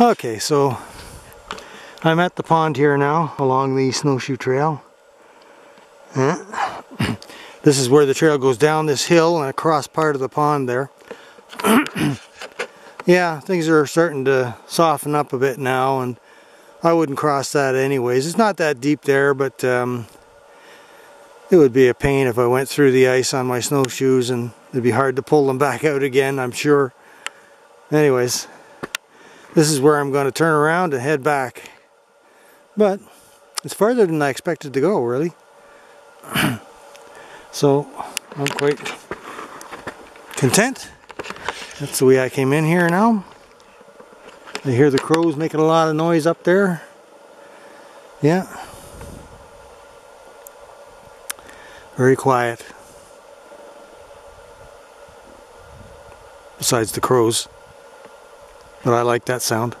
Okay, so I'm at the pond here now along the snowshoe trail. this is where the trail goes down this hill and across part of the pond there. yeah, things are starting to soften up a bit now and I wouldn't cross that anyways. It's not that deep there, but um, it would be a pain if I went through the ice on my snowshoes and it'd be hard to pull them back out again, I'm sure. Anyways, this is where I'm going to turn around and head back. But it's farther than I expected to go, really. so, I'm quite content. That's the way I came in here now. I hear the crows making a lot of noise up there. Yeah. Very quiet. Besides the crows. But I like that sound.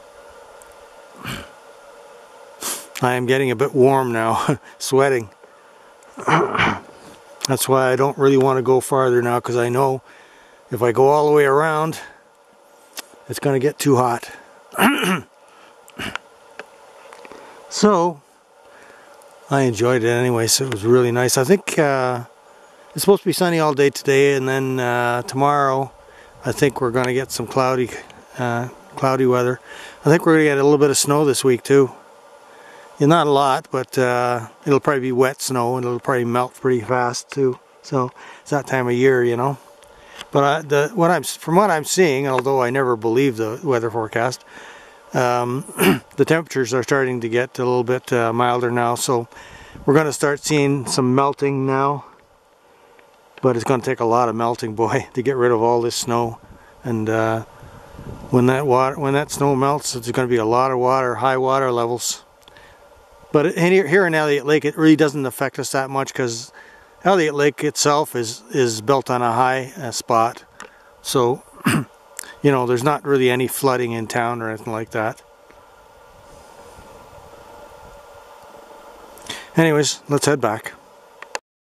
I am getting a bit warm now, sweating. That's why I don't really want to go farther now because I know if I go all the way around, it's going to get too hot. so, I enjoyed it anyway, so it was really nice. I think uh, it's supposed to be sunny all day today, and then uh, tomorrow I think we're going to get some cloudy, uh, cloudy weather. I think we're going to get a little bit of snow this week too. Yeah, not a lot, but uh, it'll probably be wet snow, and it'll probably melt pretty fast too. So it's that time of year, you know. But I, the, what I'm from what I'm seeing, although I never believe the weather forecast, um, the temperatures are starting to get a little bit uh, milder now. So we're going to start seeing some melting now. But it's going to take a lot of melting, boy, to get rid of all this snow. And uh, when that water, when that snow melts, it's going to be a lot of water, high water levels. But here in Elliott Lake, it really doesn't affect us that much because Elliott Lake itself is, is built on a high uh, spot. So, you know, there's not really any flooding in town or anything like that. Anyways, let's head back.